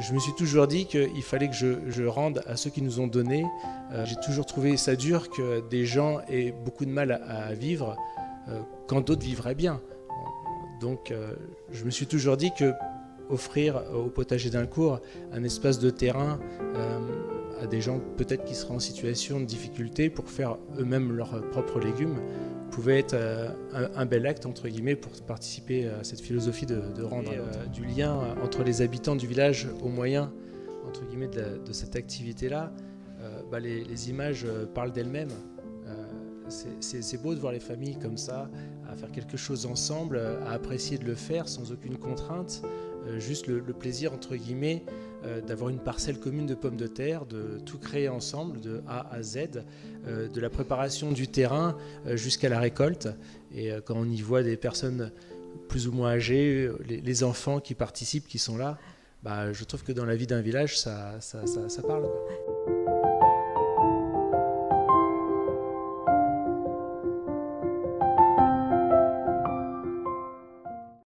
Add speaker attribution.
Speaker 1: je me suis toujours dit qu'il fallait que je, rende à ceux qui nous ont donné. Euh, j'ai toujours trouvé ça dur que des gens aient beaucoup de mal à, vivre euh, quand d'autres vivraient bien. Donc euh, je me suis toujours dit que offrir au potager d'un cours un espace de terrain des gens peut-être qui seraient en situation de difficulté pour faire eux-mêmes leurs propres légumes pouvait être euh, un, bel acte entre guillemets pour participer à cette philosophie de, rendre euh, du lien entre les habitants du village au moyen entre guillemets de, cette activité-là. Euh, bah, les, images parlent d'elles-mêmes. c'est beau de voir les familles comme ça, à faire quelque chose ensemble, à apprécier de le faire sans aucune contrainte, juste le, le, plaisir entre guillemets euh, d'avoir une parcelle commune de pommes de terre, de tout créer ensemble de A à Z, euh, de la préparation du terrain euh, jusqu'à la récolte. Et quand on y voit des personnes plus ou moins âgées, les, enfants qui participent, qui sont là, bah, je trouve que dans la vie d'un village, ça, ça, ça parle.